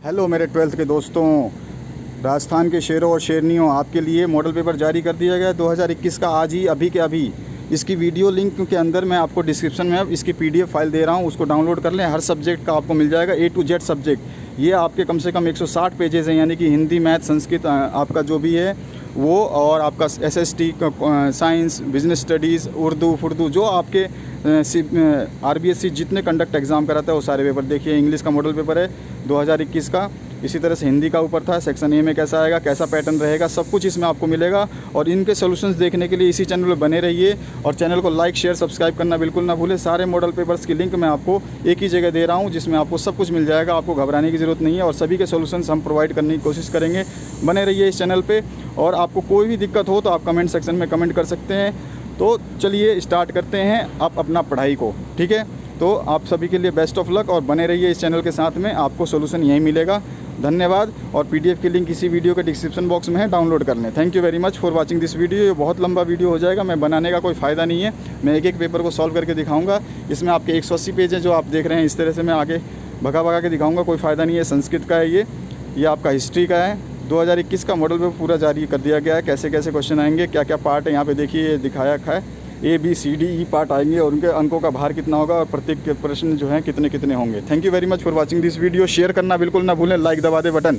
Hello मेरे twelfth के दोस्तों। राजस्थान के शेरों और शेरनियों, आपके लिए मॉडल पेपर जारी कर दिया गया। 2021 का आज ही, अभी के अभी। इसकी वीडियो लिंक के अंदर मैं आपको डिस्क्रिप्शन में इसकी पीडीएफ फ़ाइल दे रहा हूँ, उसको डाउनलोड कर लें। हर सब्जेक्ट का आपको मिल जाएगा ए टू जेड सब्जेक्ट ये आपके कम से कम 160 पेजेस हैं, यानी कि हिंदी मैथ संस्कृत आपका जो भी है, वो और आपका S S T science business studies Urdu, फुर्दू, जो आपके आर बी एस सी जितने कंडक्ट एग्ज़ाम कराता है, वो सारे पेपर देखिए। इंग्लिश का मॉडल पेपर है 2021 का। इसी तरह से हिंदी का ऊपर था सेक्शन ए में कैसा आएगा, कैसा पैटर्न रहेगा, सब कुछ इसमें आपको मिलेगा। और इनके सोल्यूशंस देखने के लिए इसी चैनल पर बने रहिए। और चैनल को लाइक शेयर सब्सक्राइब करना बिल्कुल ना भूलें। सारे मॉडल पेपर्स की लिंक मैं आपको एक ही जगह दे रहा हूँ, जिसमें आपको सब कुछ मिल जाएगा। आपको घबराने की ज़रूरत नहीं है और सभी के सोल्यूशंस हम प्रोवाइड करने की कोशिश करेंगे। बने रहिए इस चैनल पर और आपको कोई भी दिक्कत हो तो आप कमेंट सेक्शन में कमेंट कर सकते हैं। तो चलिए स्टार्ट करते हैं आप अपना पढ़ाई को, ठीक है? तो आप सभी के लिए बेस्ट ऑफ़ लक और बने रहिए इस चैनल के साथ में, आपको सोल्यूशन यहीं मिलेगा। धन्यवाद और पीडीएफ की लिंक इसी वीडियो के डिस्क्रिप्शन बॉक्स में है डाउनलोड कर लें। Thank you very much for watching this video ये बहुत लंबा वीडियो हो जाएगा, मैं बनाने का कोई फ़ायदा नहीं है। मैं एक एक पेपर को सॉल्व करके दिखाऊँगा। इसमें आपके एक सौ अस्सी पेज हैं जो आप देख रहे हैं, इस तरह से मैं आगे भगा भगा के दिखाऊँगा, कोई फ़ायदा नहीं है। संस्कृत का है ये ये आपका हिस्ट्री का है। 2021 का मॉडल पेपर पूरा जारी कर दिया गया है। कैसे कैसे क्वेश्चन आएँगे क्या क्या पार्ट है, यहाँ पे देखिए दिखाया है। A B C D E part आएँगे और उनके अंकों का भार कितना होगा और प्रत्येक प्रश्न जो है कितने कितने होंगे। Thank you very much for watching this video share करना बिल्कुल ना भूलें लाइक दबा दे बटन।